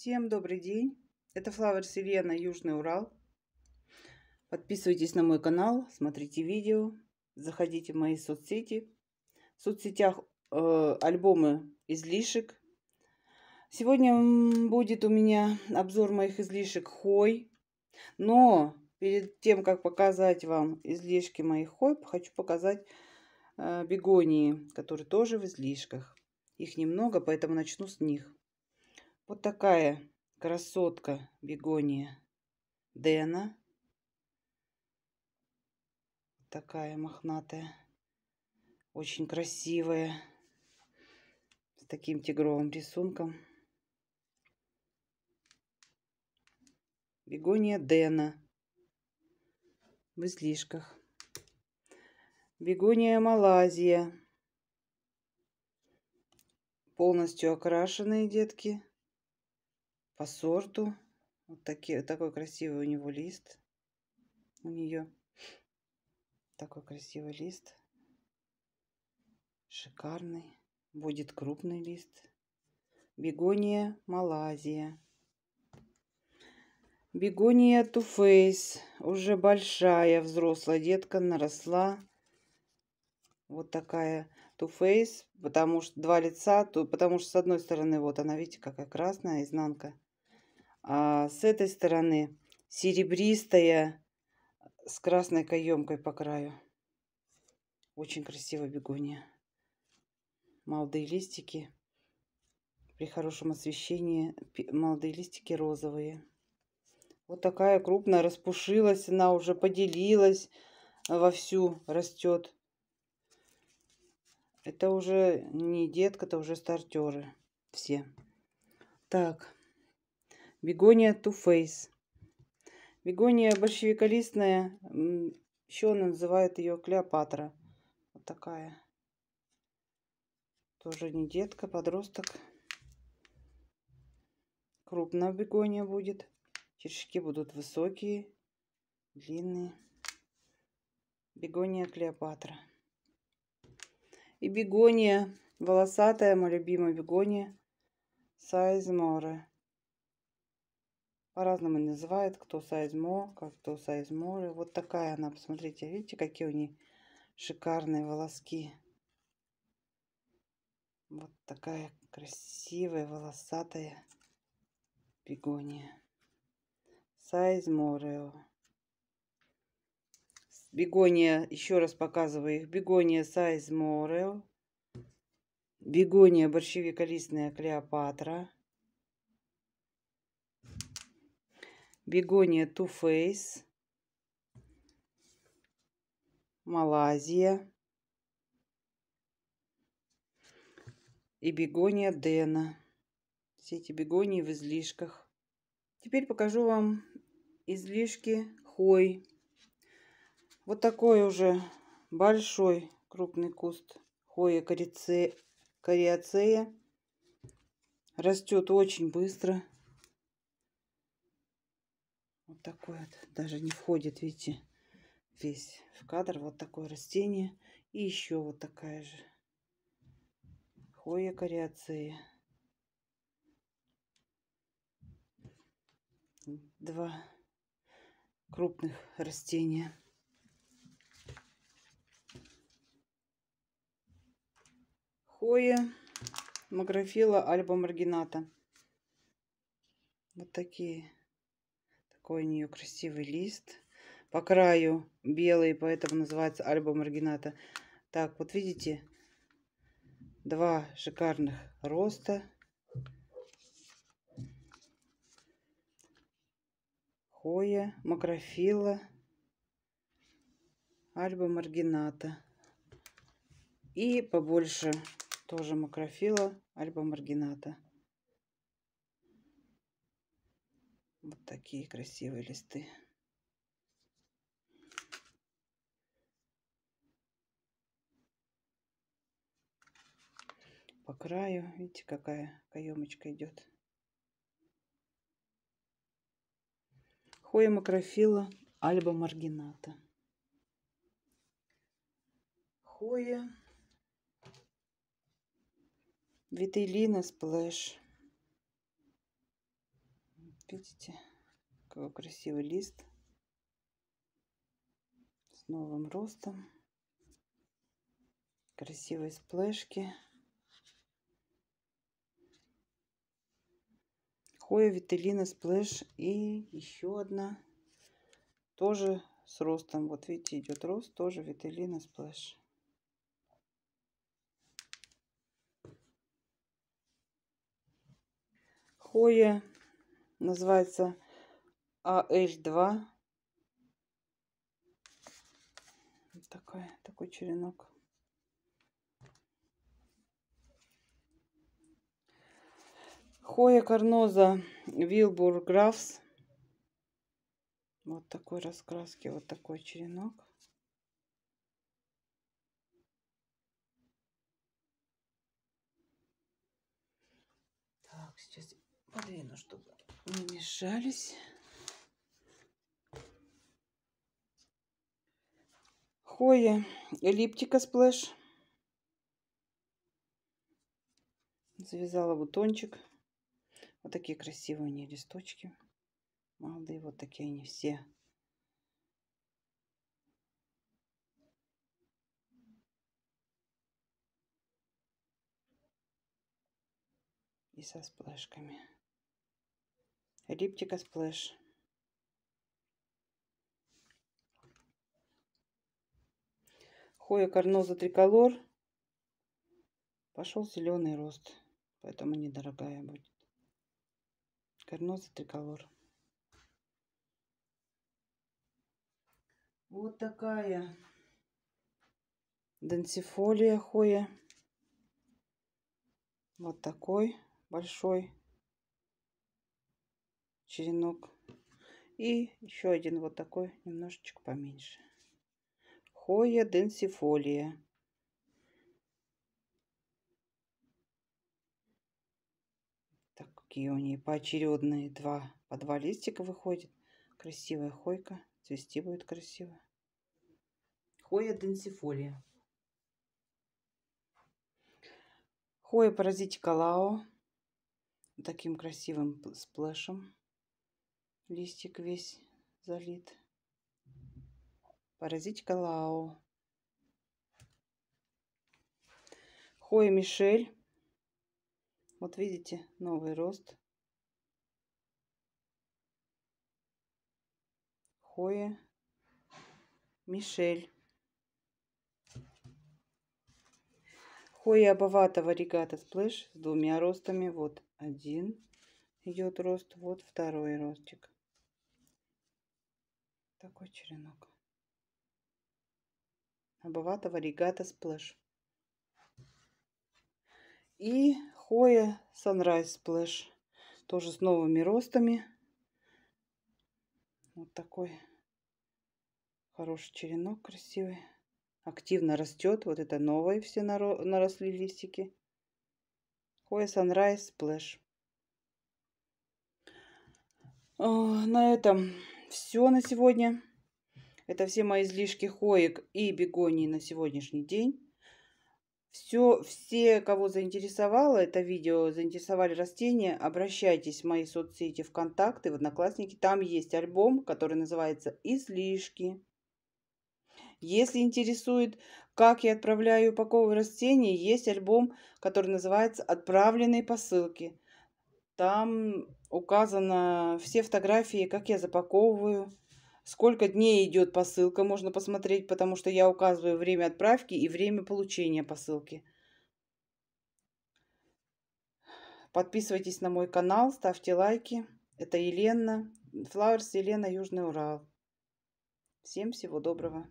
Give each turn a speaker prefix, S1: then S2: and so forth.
S1: Всем добрый день! Это Флавер Селена, Южный Урал. Подписывайтесь на мой канал, смотрите видео, заходите в мои соцсети. В соцсетях э, альбомы излишек. Сегодня будет у меня обзор моих излишек Хой. Но перед тем, как показать вам излишки моих Хой, хочу показать э, бегонии, которые тоже в излишках. Их немного, поэтому начну с них. Вот такая красотка бегония Дэна. Такая мохнатая. Очень красивая. С таким тигровым рисунком. Бегония Дэна. В излишках. Бегония Малазия. Полностью окрашенные детки по сорту. Вот такие, такой красивый у него лист. У нее такой красивый лист. Шикарный. Будет крупный лист. Бегония Малазия. Бегония Face. Уже большая взрослая детка наросла. Вот такая Face. Потому что два лица. То, потому что с одной стороны вот она, видите, какая красная изнанка. А с этой стороны серебристая с красной каемкой по краю. Очень красивая бегония. Молодые листики. При хорошем освещении молодые листики розовые. Вот такая крупная распушилась. Она уже поделилась вовсю растет. Это уже не детка, это уже стартеры все. Так. Бегония Two Face. Бегония большевиколистная. Еще называют ее Клеопатра. Вот такая. Тоже не детка, подросток. Крупная бегония будет. Черешки будут высокие, длинные. Бегония Клеопатра. И бегония, волосатая, моя любимая бегония. Сайзморе. По-разному называют, кто сайзмо, как кто сайзморы. Вот такая она, посмотрите, видите, какие у нее шикарные волоски. Вот такая красивая, волосатая бегония. Сайзморео. Бегония, еще раз показываю их. Бегония Сайзморео. Бегония борщевиколистная Клеопатра. Бегония Too Face, Малайзия и бегония Дэна. Все эти бегонии в излишках. Теперь покажу вам излишки хой. Вот такой уже большой крупный куст хоя кориацея. Растет очень быстро. Вот такой вот, даже не входит, видите, весь в кадр. Вот такое растение. И еще вот такая же. Хоя кориацея. Два крупных растения. Хоя магрофила альба маргината. Вот такие какой у нее красивый лист. По краю белый, поэтому называется альба маргината. Так, вот видите, два шикарных роста. Хоя, макрофила, альба маргината. И побольше тоже макрофила, альба маргината. Вот такие красивые листы. По краю, видите, какая каемочка идет. Хоя макрофила альба маргината. Хоя Вителлина splash. Видите, какой красивый лист с новым ростом. Красивые сплэшки. Хоя Вителлина Splash и еще одна тоже с ростом. Вот видите, идет рост, тоже Вителлина Splash. Хоя называется AH2. Вот такой, такой черенок. Хоя Карноза Вилбур Графс. Вот такой раскраски, вот такой черенок. Так, сейчас подвину, чтобы не мешались. Хоя эллиптика splash. Завязала бутончик. Вот такие красивые они листочки. Молодые, вот такие они все. И со сплэшками. Эллиптика splash. Хоя карноза триколор. Пошел зеленый рост, поэтому недорогая будет. Карноза триколор. Вот такая денсифолия хоя. Вот такой большой черенок. И еще один вот такой, немножечко поменьше. Хоя денсифолия. Такие у нее поочередные два, по два листика выходит. Красивая хойка. Цвести будет красиво. Хоя денсифолия. Хоя паразитика лао. Таким красивым сплэшем. Листик весь залит. Паразитика лао. Хоя Мишель. Вот видите, новый рост. Хоя Мишель. Хоя Обовата Вариегата Splash с двумя ростами. Вот один идет рост, вот второй ростик. Такой черенок. Обовата Вариегата Splash. И Хоя Sunrise Splash. Тоже с новыми ростами. Вот такой хороший черенок красивый. Активно растет. Вот это новые все наросли листики. Хоя Sunrise Splash. На этом все на сегодня. Это все мои излишки хоек и бегонии на сегодняшний день. Все, все, кого заинтересовало это видео, заинтересовали растения, обращайтесь в мои соцсети ВКонтакте, в Одноклассники. Там есть альбом, который называется «Излишки». Если интересует, как я отправляю упаковываю растения, есть альбом, который называется «Отправленные посылки». Там указано все фотографии, как я запаковываю, Сколько дней идет посылка, можно посмотреть, потому что я указываю время отправки и время получения посылки. Подписывайтесь на мой канал, ставьте лайки. Это Елена, Flowers Елена, Южный Урал. Всем всего доброго.